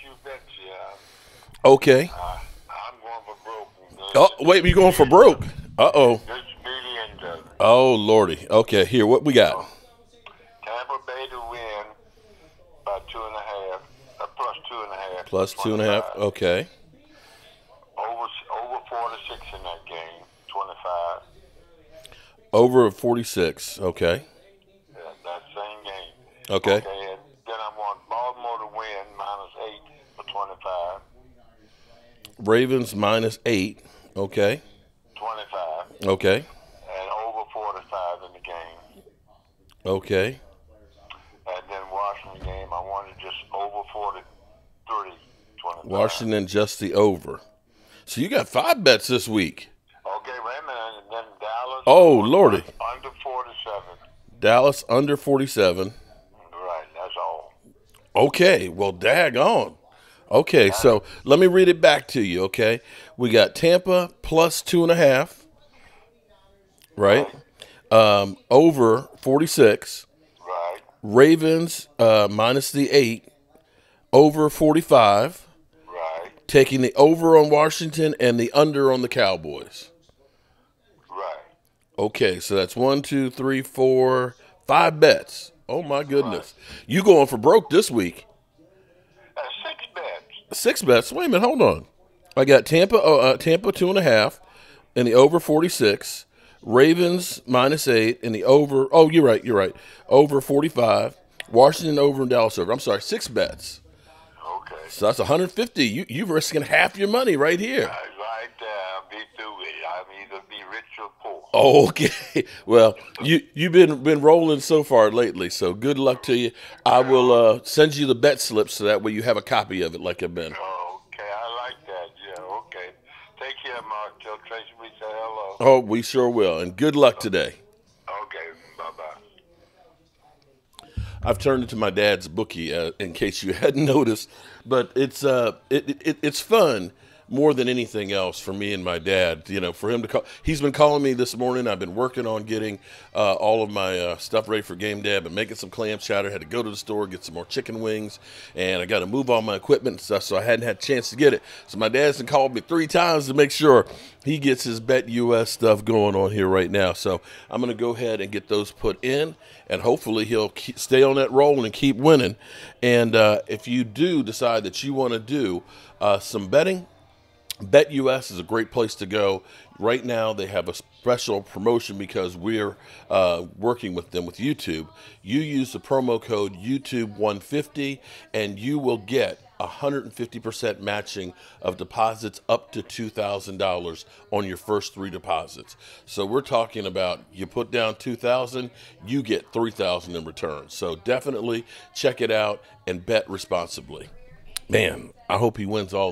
few bets here. Okay. Uh, I'm going for broke. Oh, wait, you going for broke? Uh oh. This million dollars. Oh lordy. Okay, here, what we got? Tampa Bay to win by two and a half, uh, plus two and a half. Plus two and a half. Okay. Over over four to six in that game. Twenty-five. Over 46. Okay. Yeah, that same game. Okay. Okay, 25. Uh, Ravens minus eight. Okay. 25. Okay. And over 45 in the game. Okay. And then Washington game, I wanted just over 43. 25. Washington just the over. So you got five bets this week. Okay, wait. And then Dallas. Oh, Lordy. Under 47. Dallas under 47. Right, that's all. Okay, well, dag on. Okay, so let me read it back to you, okay? We got Tampa plus two and a half, right? Um, over 46. Right, Ravens uh, minus the eight, over 45. right, Taking the over on Washington and the under on the Cowboys. right. Okay, so that's one, two, three, four, five bets. Oh my goodness. You going for broke this week. Six bets. Wait a minute, hold on. I got Tampa uh, uh, Tampa two and a half and the over forty six. Ravens minus eight and the over oh you're right, you're right. Over forty five. Washington over and Dallas over. I'm sorry, six bets. Okay. So that's 150. You you're risking half your money right here. Right, right there. I'll be through with it. I'm either be rich or poor. Okay. Well, you you've been been rolling so far lately, so good luck to you. I will uh, send you the bet slips so that way you have a copy of it like I've been. Okay, I like that. Yeah, okay. Take care, Mark. Tell Tracy we say hello. Oh, we sure will. And good luck today. Okay, bye-bye. I've turned into my dad's bookie, uh, in case you hadn't noticed. But it's uh, it, it it's fun more than anything else for me and my dad. You know, for him to call. He's been calling me this morning. I've been working on getting uh, all of my uh, stuff ready for game day. I've been making some clam chowder. Had to go to the store get some more chicken wings, and I got to move all my equipment and stuff. So I hadn't had a chance to get it. So my dad's called me three times to make sure he gets his BetUS stuff going on here right now. So I'm going to go ahead and get those put in, and hopefully he'll keep, stay on that roll and keep winning. And uh, if you do decide that you want to do uh, some betting, BetUS is a great place to go. Right now, they have a special promotion because we're uh, working with them with YouTube. You use the promo code YouTube150 and you will get 150% matching of deposits up to $2,000 on your first three deposits. So we're talking about you put down 2,000, you get 3,000 in return. So definitely check it out and bet responsibly. Man, I hope he wins all